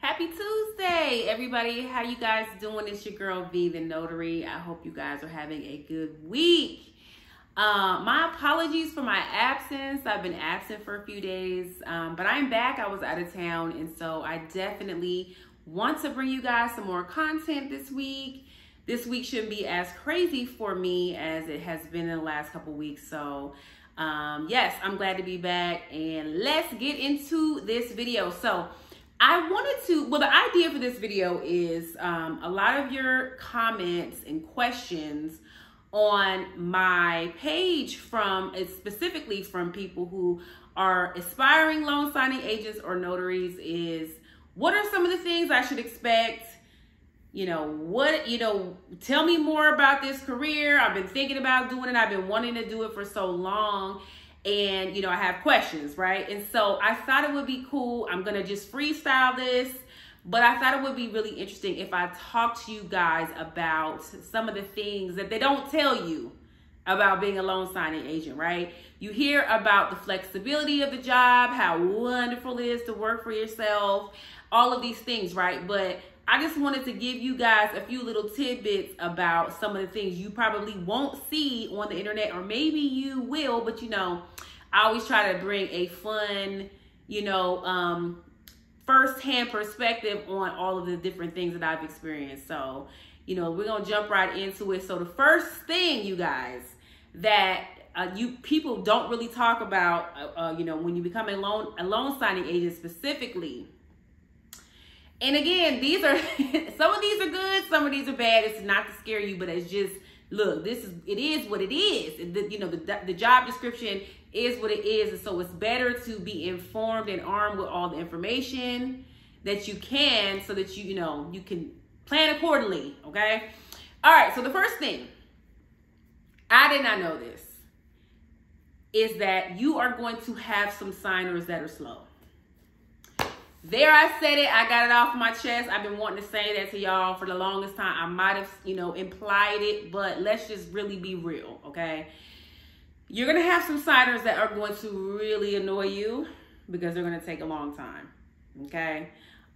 Happy Tuesday, everybody. How you guys doing? It's your girl Vee, the notary. I hope you guys are having a good week. Uh, my apologies for my absence. I've been absent for a few days, um, but I'm back. I was out of town, and so I definitely want to bring you guys some more content this week. This week shouldn't be as crazy for me as it has been in the last couple weeks. So, um, yes, I'm glad to be back, and let's get into this video. So, I wanted to, well, the idea for this video is um, a lot of your comments and questions on my page from, specifically from people who are aspiring loan signing agents or notaries is what are some of the things I should expect? You know, what, you know, tell me more about this career. I've been thinking about doing it. I've been wanting to do it for so long and you know, I have questions, right? And so I thought it would be cool. I'm gonna just freestyle this, but I thought it would be really interesting if I talk to you guys about some of the things that they don't tell you about being a loan signing agent, right? You hear about the flexibility of the job, how wonderful it is to work for yourself, all of these things, right? But I just wanted to give you guys a few little tidbits about some of the things you probably won't see on the internet, or maybe you will, but you know, I always try to bring a fun, you know, um, firsthand perspective on all of the different things that I've experienced. So, you know, we're gonna jump right into it. So the first thing, you guys, that uh, you people don't really talk about, uh, uh, you know, when you become a loan a loan signing agent specifically and again, these are some of these are good, some of these are bad. It's not to scare you, but it's just look. This is it is what it is. The, you know, the the job description is what it is, and so it's better to be informed and armed with all the information that you can, so that you you know you can plan accordingly. Okay. All right. So the first thing I did not know this is that you are going to have some signers that are slow. There I said it. I got it off my chest. I've been wanting to say that to y'all for the longest time. I might have, you know, implied it, but let's just really be real, okay? You're going to have some signers that are going to really annoy you because they're going to take a long time, okay?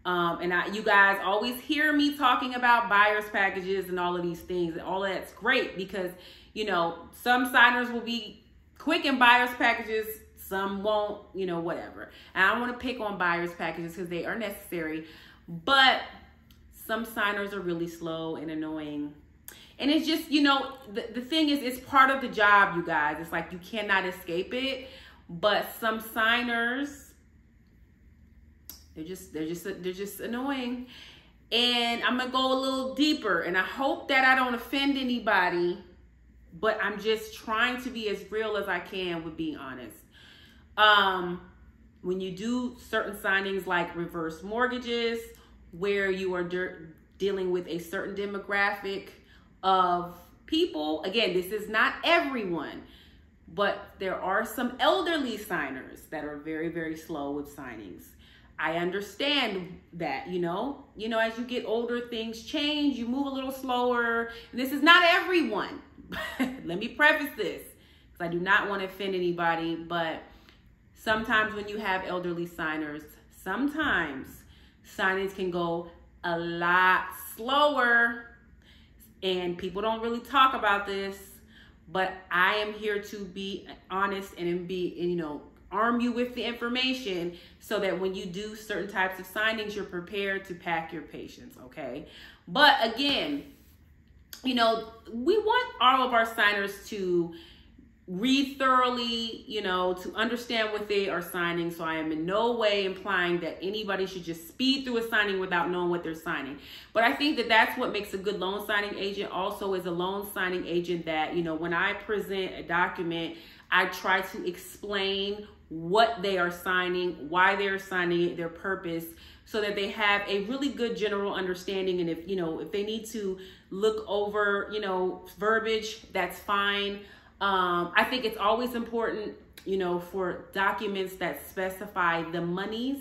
Um, and I, you guys always hear me talking about buyer's packages and all of these things. And all that's great because, you know, some signers will be quick in buyer's packages some won't, you know, whatever. And I want to pick on buyer's packages because they are necessary, but some signers are really slow and annoying. And it's just, you know, the, the thing is, it's part of the job, you guys. It's like you cannot escape it. But some signers, they're just, they're just, they're just annoying. And I'm gonna go a little deeper, and I hope that I don't offend anybody, but I'm just trying to be as real as I can with being honest. Um, when you do certain signings like reverse mortgages, where you are de dealing with a certain demographic of people, again, this is not everyone, but there are some elderly signers that are very, very slow with signings. I understand that, you know, you know, as you get older, things change, you move a little slower. This is not everyone. Let me preface this because I do not want to offend anybody, but Sometimes when you have elderly signers, sometimes signings can go a lot slower and people don't really talk about this, but I am here to be honest and be, you know, arm you with the information so that when you do certain types of signings, you're prepared to pack your patience, okay? But again, you know, we want all of our signers to read thoroughly, you know, to understand what they are signing. So I am in no way implying that anybody should just speed through a signing without knowing what they're signing. But I think that that's what makes a good loan signing agent also is a loan signing agent that, you know, when I present a document, I try to explain what they are signing, why they're signing it, their purpose, so that they have a really good general understanding. And if, you know, if they need to look over, you know, verbiage, that's fine. Um, I think it's always important, you know, for documents that specify the monies,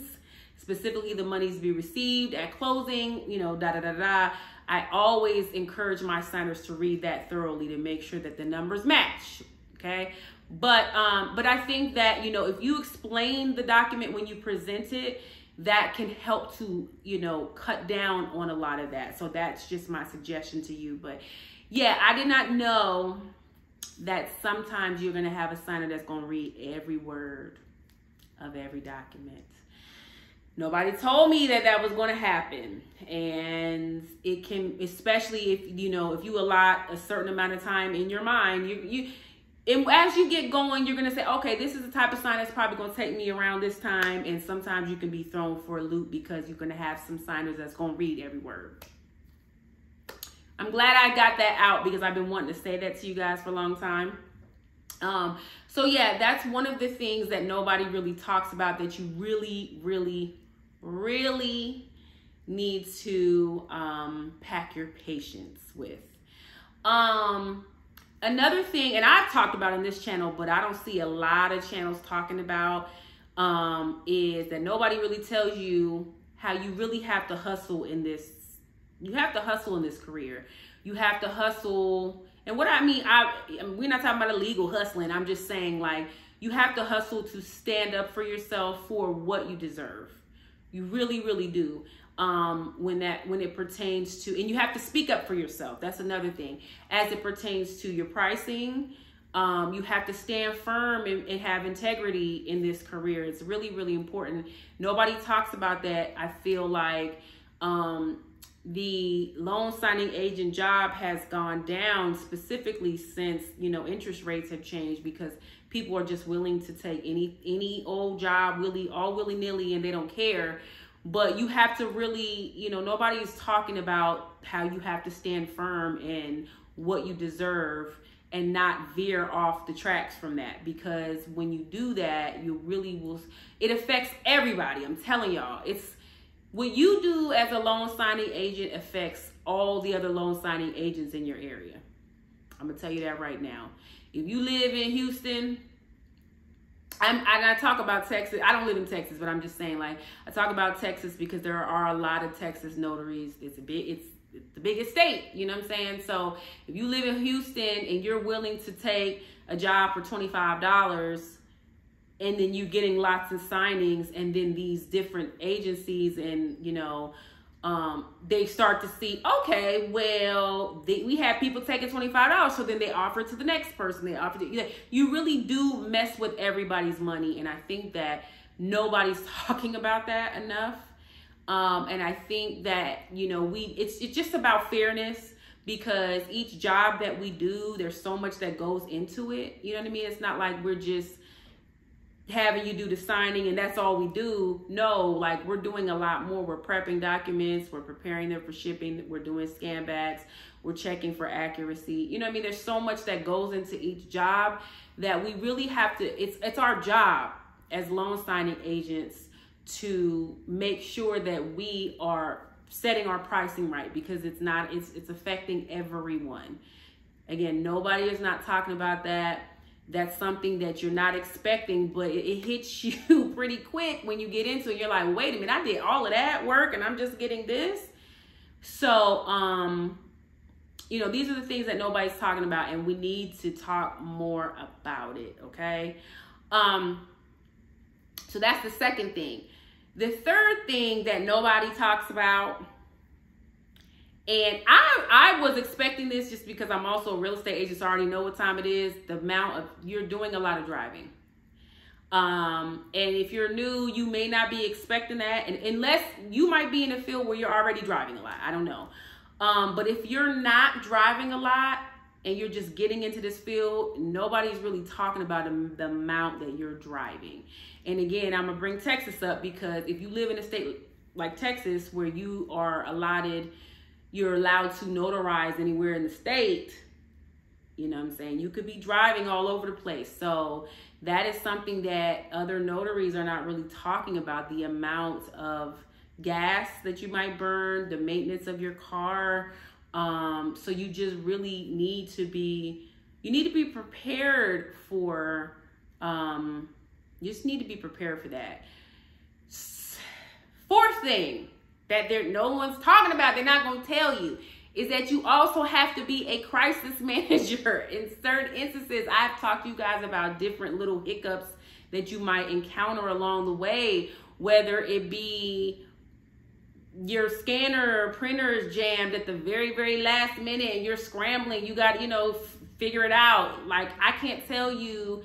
specifically the monies to be received at closing, you know, da da da da. I always encourage my signers to read that thoroughly to make sure that the numbers match. Okay. But um, but I think that, you know, if you explain the document when you present it, that can help to, you know, cut down on a lot of that. So that's just my suggestion to you. But yeah, I did not know that sometimes you're going to have a signer that's going to read every word of every document. Nobody told me that that was going to happen. And it can, especially if, you know, if you allot a certain amount of time in your mind, you, you, and as you get going, you're gonna say, okay, this is the type of sign that's probably gonna take me around this time. And sometimes you can be thrown for a loop because you're gonna have some signers that's gonna read every word. I'm glad I got that out because I've been wanting to say that to you guys for a long time. Um, so yeah, that's one of the things that nobody really talks about that you really, really, really need to um, pack your patience with. Um, another thing, and I've talked about on this channel, but I don't see a lot of channels talking about, um, is that nobody really tells you how you really have to hustle in this. You have to hustle in this career. You have to hustle. And what I mean, I we're not talking about illegal hustling. I'm just saying like you have to hustle to stand up for yourself for what you deserve. You really, really do um, when that when it pertains to and you have to speak up for yourself that's another thing as it pertains to your pricing um, you have to stand firm and, and, have integrity in this career it's really really important nobody talks about that i feel like um, the loan signing agent job has gone down specifically since you know interest rates have changed because people are just willing to take any any old job willy all willy-nilly and they don't care. But you have to really you know nobody is talking about how you have to stand firm in what you deserve and not veer off the tracks from that because when you do that you really will it affects everybody. I'm telling y'all it's what you do as a loan signing agent affects all the other loan signing agents in your area i'm gonna tell you that right now if you live in houston I'm, I talk about Texas. I don't live in Texas, but I'm just saying, like, I talk about Texas because there are a lot of Texas notaries. It's a big, it's, it's the biggest state. You know what I'm saying? So if you live in Houston and you're willing to take a job for twenty five dollars, and then you getting lots of signings, and then these different agencies and you know um, they start to see, okay, well, they, we have people taking $25, so then they offer to the next person. They offer to, you, know, you really do mess with everybody's money. And I think that nobody's talking about that enough. Um, and I think that, you know, we, it's, it's just about fairness because each job that we do, there's so much that goes into it. You know what I mean? It's not like we're just, having you do the signing and that's all we do. No, like we're doing a lot more. We're prepping documents, we're preparing them for shipping, we're doing scan backs, we're checking for accuracy. You know I mean? There's so much that goes into each job that we really have to it's it's our job as loan signing agents to make sure that we are setting our pricing right because it's not it's it's affecting everyone. Again, nobody is not talking about that that's something that you're not expecting, but it, it, hits you pretty quick when you get into it. You're like, wait a minute, I did all of that work and I'm just getting this. So, um, you know, these are the things that nobody's talking about, and we need to talk more about it, okay? Um, so that's the second thing. The third thing that nobody talks about and I I was expecting this just because I'm also a real estate agent, so I already know what time it is. The amount of you're doing a lot of driving. Um, and if you're new, you may not be expecting that. And unless you might be in a field where you're already driving a lot. I don't know. Um, but if you're not driving a lot and you're just getting into this field, nobody's really talking about the amount that you're driving. And again, I'm gonna bring Texas up because if you live in a state like Texas where you are allotted you're allowed to notarize anywhere in the state, you know what I'm saying? You could be driving all over the place. So that is something that other notaries are not really talking about the amount of gas that you might burn, the maintenance of your car. Um, so you just really need to be, you need to be prepared for, um, you just need to be prepared for that. Fourth thing, that there no one's talking about, they're not going to tell you, is that you also have to be a crisis manager. In certain instances, I've talked to you guys about different little hiccups that you might encounter along the way whether it be your scanner or printer is jammed at the very, very last minute and you're scrambling. You got, you know, figure it out. Like, I can't tell you.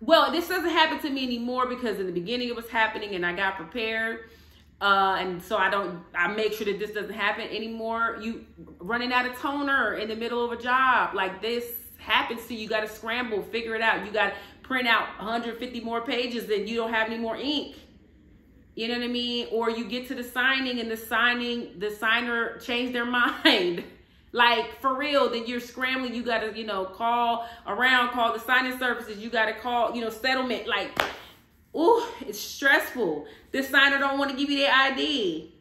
Well, this doesn't happen to me anymore because in the beginning it was happening and I got prepared. Uh, and so I don't, I make sure that this doesn't happen anymore. You running out of toner in the middle of a job like this happens to you. You got to scramble, figure it out. You got to print out 150 more pages and you don't have any more ink. You know what I mean? Or you get to the signing and the signing, the signer changed their mind. like for real, then you're scrambling. You got to, you know, call around, call the signing services. You got to call, you know, settlement. Like, ooh, it's stressful. The signer don't want to give you their ID.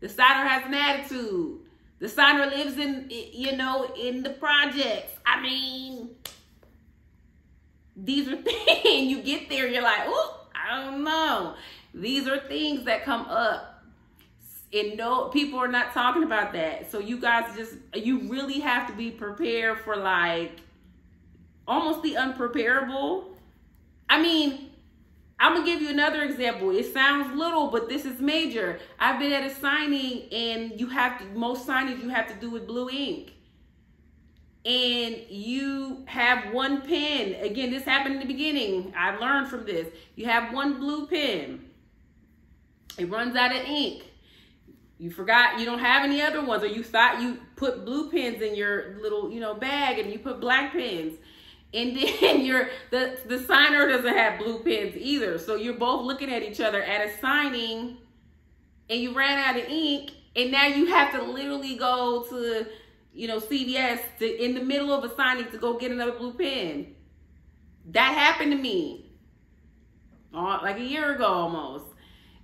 The signer has an attitude. The signer lives in, you know, in the projects. I mean, these are things you get there, you're like, oh, I don't know. These are things that come up. And no, people are not talking about that. So you guys just, you really have to be prepared for like almost the unpreparable. I mean, I'm gonna give you another example. It sounds little, but this is major. I've been at a signing and you have to, most signings you have to do with blue ink and you have one pen. Again, this happened in the beginning. I learned from this. You have one blue pen. It runs out of ink. You forgot you don't have any other ones, or you thought you put blue pens in your little, you know, bag and you put black pens. And then your the the signer doesn't have blue pens either. So you're both looking at each other at a signing and you ran out of ink and now you have to literally go to you know, CVS to in the middle of a signing to go get another blue pen. That happened to me. Like a year ago almost.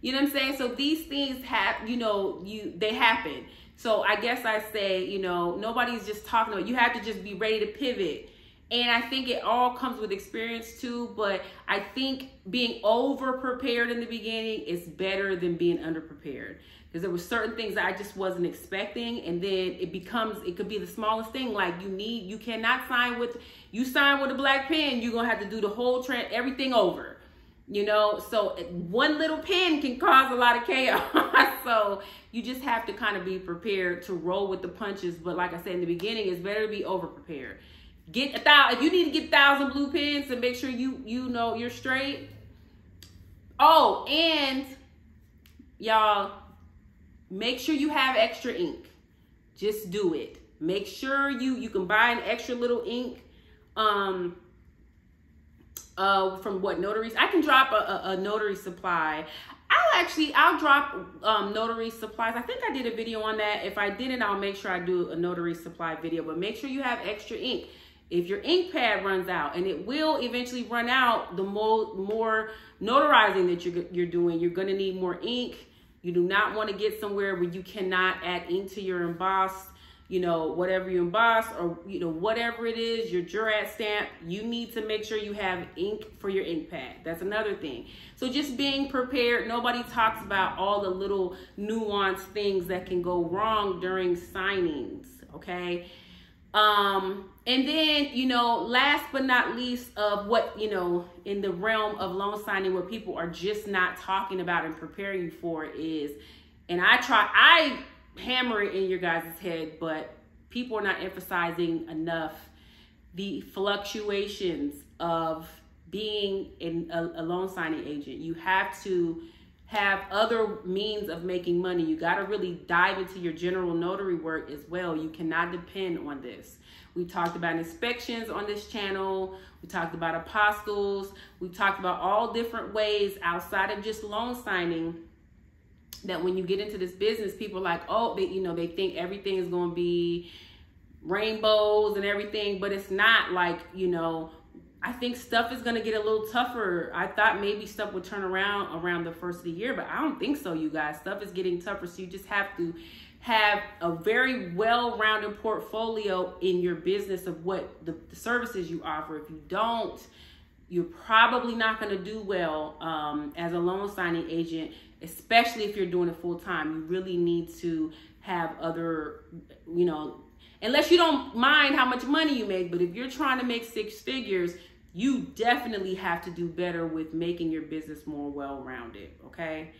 You know what I'm saying? So these things have, you know, you they happen. So I guess I say, you know, nobody's just talking about you have to just be ready to pivot. And I think it all comes with experience too, but I think being over prepared in the beginning is better than being underprepared because there were certain things I just wasn't expecting, and then it becomes it could be the smallest thing. Like you need, you cannot sign with you sign with a black pen, you're gonna have to do the whole trend, everything over. You know, so eh, one little pen can cause a lot of chaos. so you just have to kind of be prepared to roll with the punches. But like I said in the beginning, it's better to be over prepared. Get a thousand. If you need to get thousand blue pens to make sure you you know you're straight. Oh, and y'all Make sure you have extra ink. Just do it. Make sure you you can buy an extra little ink um uh from what notaries. I can drop a, a, a notary supply. I'll actually I'll drop um, notary supplies. I think I did a video on that. If I didn't, I'll make sure I do a notary supply video. But make sure you have extra ink. If your ink pad runs out, and it will eventually run out, the more more notarizing that you're you're doing, you're gonna need more ink. You do not want to get somewhere where you cannot add ink to your embossed, you know, whatever you emboss or, you know, whatever it is, your Jurat stamp, you need to make sure you have ink for your ink pad. That's another thing. So just being prepared. Nobody talks about all the little nuanced things that can go wrong during signings, okay? Um, and then, you know, last but not least of what, you know, in the realm of loan signing, what people are just not talking about and preparing for is, and I try, I hammer it in your guys' head, but people are not emphasizing enough the fluctuations of being in a, a loan signing agent. You have to have other means of making money. You got to really dive into your general notary work as well. You cannot depend on this. We talked about inspections on this channel. We talked about apostilles. We talked about all different ways outside of just loan signing that when you get into this business, people like, oh, they, you know, they think everything is going to be rainbows and everything, but it's not like, you know, I think stuff is going to get a little tougher. I thought maybe stuff would turn around around the first of the year, but I don't think so, you guys. Stuff is getting tougher, so you just have to have a very well-rounded portfolio in your business of what the, the services you offer. If you don't, you're probably not going to do well um, as a loan signing agent, especially if you're doing it full time. You really need to have other, you know, unless you don't mind how much money you make, but if you're trying to make six figures, you definitely have to do better with making your business more well-rounded, okay?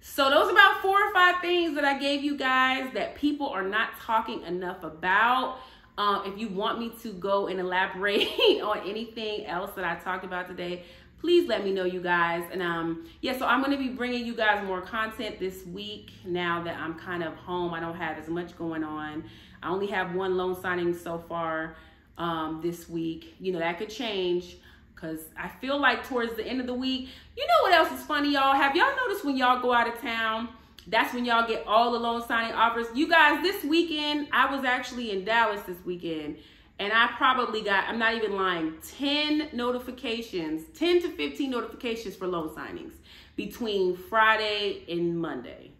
So those are about four or five things that I gave you guys that people are not talking enough about. Um, if you want me to go and elaborate on anything else that I talked about today, please let me know you guys. And um, yeah, so I'm going to be bringing you guys more content this week now that I'm kind of home. I don't have as much going on. I only have one loan signing so far um, this week. You know, that could change because I feel like towards the end of the week, you know what else is funny, y'all? Have y'all noticed when y'all go out of town, that's when y'all get all the loan signing offers? You guys, this weekend, I was actually in Dallas this weekend, and I probably got, I'm not even lying, 10 notifications, 10 to 15 notifications for loan signings between Friday and Monday.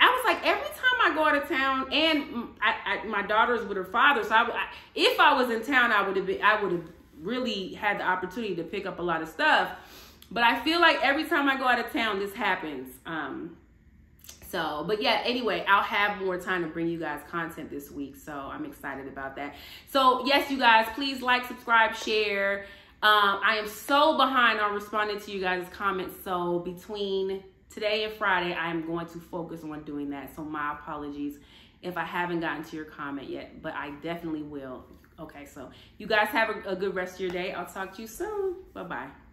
I was like, every time I go out of town, and I, I, my daughter's with her father, so I, if I was in town, I would have been, I would have really had the opportunity to pick up a lot of stuff. But I feel like every time I go out of town, this happens. Um, so, but yeah, anyway, I'll have more time to bring you guys content this week. So I'm excited about that. So yes, you guys, please like, subscribe, share. Um, I am so behind on responding to you guys' comments. So between today and Friday, I am going to focus on doing that. So my apologies if I haven't gotten to your comment yet, but I definitely will. Okay, so you guys have a, a good rest of your day. I'll talk to you soon. Bye-bye.